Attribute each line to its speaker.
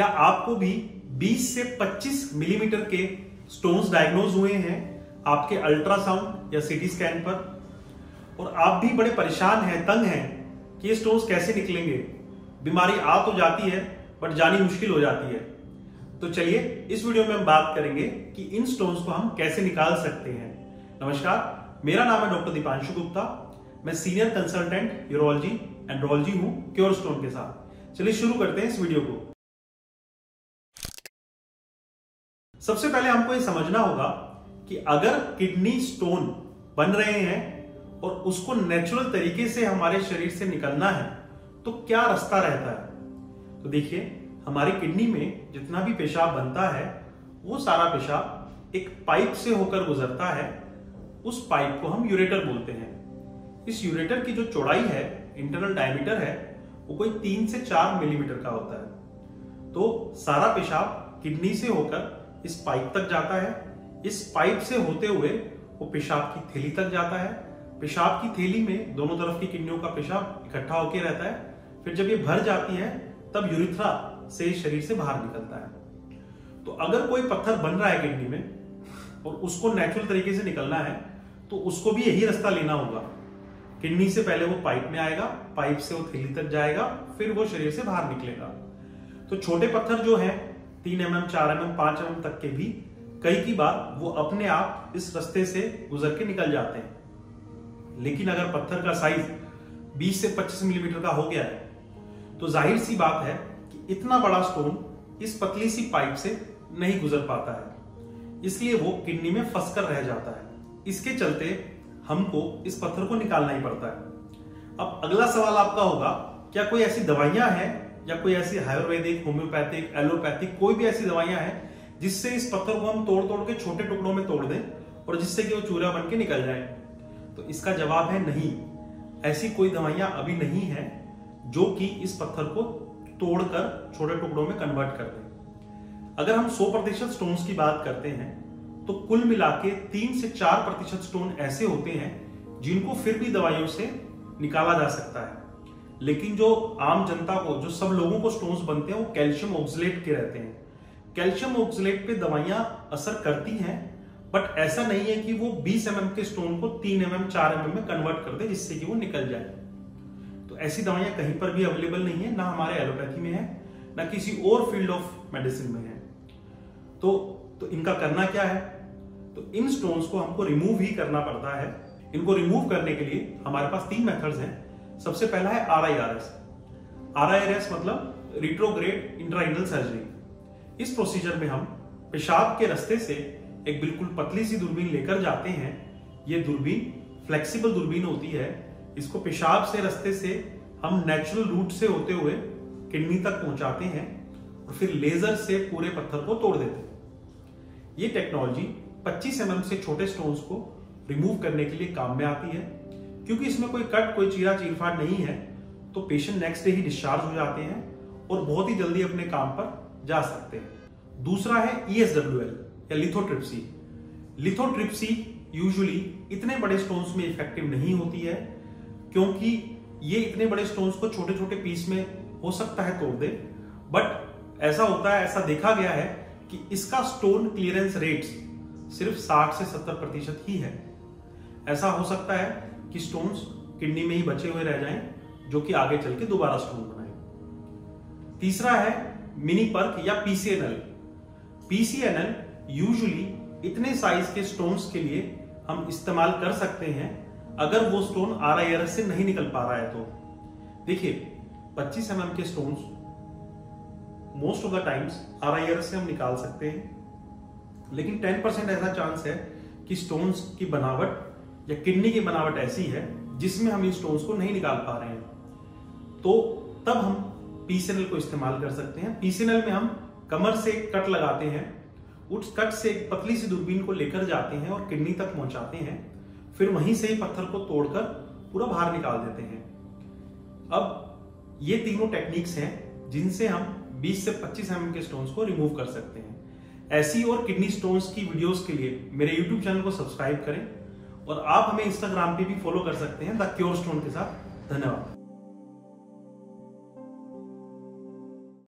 Speaker 1: क्या आपको भी 20 से 25 मिलीमीटर के स्टोन्स डायग्नोज हुए हैं आपके अल्ट्रासाउंड या सीटी स्कैन पर? और आप भी बड़े परेशान हैं, तंग हैं कि ये स्टोन्स कैसे निकलेंगे? बीमारी आ तो जाती है बट जानी मुश्किल हो जाती है। तो चलिए, इस वीडियो में हम बात करेंगे कि इन स्टोन्स को हम कैसे निकाल सकते हैं। नमस्कार, मेरा नाम है डॉक्टर दीपांशु गुप्ता। मैं सीनियर कंसल्टेंट यूरोलॉजी एंड्रोलॉजी हूँ क्योर स्टोन के साथ। चलिए शुरू करते हैं इस वीडियो को। सबसे पहले हमको यह समझना होगा कि अगर किडनी स्टोन बन रहे हैं और उसको नेचुरल तरीके से हमारे शरीर से निकलना है तो क्या रास्ता रहता है? तो देखिए, हमारी किडनी में जितना भी पेशाब बनता है, वो सारा पेशाब एक पाइप से होकर गुजरता है। उस पाइप को हम यूरेटर बोलते हैं। इस यूरेटर की जो चौड़ाई है, इंटरनल डायमीटर है, वो कोई तीन से चार मिलीमीटर का होता है। तो सारा पेशाब किडनी से होकर इस पाइप तक जाता है। इस पाइप से होते हुए वो पेशाब की थैली तक जाता है। पेशाब की थैली में दोनों तरफ़ की किडनियों का पेशाब इकट्ठा होकर रहता है। फिर जब ये भर जाती है, तब यूरिथ्रा से शरीर से बाहर निकलता है। तो अगर कोई पत्थर बन रहा है किडनी में और उसको नेचुरल तरीके से निकलना है तो उसको भी यही रास्ता लेना होगा। किडनी से पहले वो पाइप में आएगा, पाइप से वो थैली तक जाएगा, फिर वो शरीर से बाहर निकलेगा। तो छोटे पत्थर जो है तीन एम एम चार एम एम पाँच एम तक के भी कई की बार वो अपने आप इस रास्ते से गुजर के निकल जाते हैं। लेकिन अगर पत्थर का साइज़ 20 से 25 मिलीमीटर का हो गया है तो ज़ाहिर सी बात है कि इतना बड़ा स्टोन इस पतली सी पाइप से नहीं गुजर पाता है। इसलिए वो किडनी में फंस कर रह जाता है। इसके चलते हमको इस पत्थर को निकालना ही पड़ता है। अब अगला सवाल आपका होगा, क्या कोई ऐसी दवाइयाँ हैं या कोई ऐसी आयुर्वेदिक, होम्योपैथिक, एलोपैथिक, कोई भी ऐसी दवाइयाँ हैं, जिससे इस पत्थर को हम तोड़ तोड़ के छोटे टुकड़ों में तोड़ दें और जिससे कि वो चूरा बन के निकल जाए। तो इसका जवाब है नहीं। ऐसी कोई दवाइयाँ अभी नहीं है जो कि इस पत्थर को तोड़कर छोटे टुकड़ों में कन्वर्ट कर दे। अगर हम 100 प्रतिशत स्टोन की बात करते हैं तो कुल मिला के तीन से चार प्रतिशत स्टोन ऐसे होते हैं जिनको फिर भी दवाइयों से निकाला जा सकता है। लेकिन जो आम जनता को, जो सब लोगों को स्टोन्स बनते हैं, वो कैल्शियम ऑक्सलेट के रहते हैं। कैल्शियम ऑक्सलेट पे दवाइयाँ असर करती हैं बट ऐसा नहीं है कि वो 20 एम mm के स्टोन को 3 एम चार एम में कन्वर्ट कर दे, जिससे कि वो निकल जाए। तो ऐसी दवाइयाँ कहीं पर भी अवेलेबल नहीं है, ना हमारे एलोपैथी में है, ना किसी और फ़ील्ड ऑफ़ मेडिसिन में है। तो तो इनका करना क्या है? तो इन स्टोन्स को हमको रिमूव ही करना पड़ता है। इनको रिमूव करने के लिए हमारे पास तीन मेथड्स हैं। सबसे पहला है R I R S R I R S मतलब रिट्रोग्रेड इंट्राइनल सर्जरी इस प्रोसीजर में हम पेशाब के रास्ते से एक बिल्कुल पतली सी दूरबीन लेकर जाते हैं। ये दूरबीन फ्लेक्सिबल दूरबीन होती है। इसको पेशाब से रास्ते से हम नेचुरल रूट से होते हुए किडनी तक पहुंचाते हैं और फिर लेजर से पूरे पत्थर को तोड़ देते हैं। ये टेक्नोलॉजी 25 एम से छोटे स्टोन्स को रिमूव करने के लिए काम में आती है। क्योंकि इसमें कोई कट, कोई चीरा चीरफाट नहीं है तो पेशेंट नेक्स्ट डे ही डिस्चार्ज हो जाते हैं और बहुत ही जल्दी अपने काम पर जा सकते हैं। दूसरा है ईएसडब्ल्यूएल e या लिथोट्रिप्सी लिथोट्रिप्सी यूजुअली इतने बड़े स्टोन्स में इफ़ेक्टिव नहीं होती है, क्योंकि ये इतने बड़े स्टोन्स को छोटे छोटे पीस में हो सकता है तोड़ दे। बट ऐसा होता है, ऐसा देखा गया है कि इसका स्टोन क्लियरेंस रेट सिर्फ़ 60 से 70 प्रतिशत ही है। ऐसा हो सकता है कि स्टोन्स किडनी में ही बचे हुए रह जाएँ, जो कि आगे चल के दोबारा स्टोन बनाए। तीसरा है मिनी पर्क या पीसीएनएल पीसीएनएल यूजुअली इतने साइज़ के स्टोन्स के लिए हम इस्तेमाल कर सकते हैं, अगर वो स्टोन आर आई से नहीं निकल पा रहा है तो। देखिए 25 एम के stones most of the times R I से हम निकाल सकते हैं, लेकिन 10 परसेंट ऐसा चांस है कि स्टोन्स की बनावट या किडनी की बनावट ऐसी है जिसमें हम इन स्टोन्स को नहीं निकाल पा रहे हैं। तो तब हम पीसीएनएल को इस्तेमाल कर सकते हैं। पीसीएनएल में हम कमर से कट लगाते हैं, उस कट से एक पतली सी दूरबीन को लेकर जाते हैं और किडनी तक पहुंचाते हैं। फिर वहीं से ही पत्थर को तोड़कर पूरा बाहर निकाल देते हैं। अब ये तीनों टेक्निक्स हैं जिनसे हम 20 से 25 एम के स्टोन्स को रिमूव कर सकते हैं। ऐसी और किडनी स्टोन्स की वीडियोस के लिए मेरे यूट्यूब चैनल को सब्सक्राइब करें। और आप हमें इंस्टाग्राम पे भी फॉलो कर सकते हैं द क्योर स्टोन के साथ। धन्यवाद।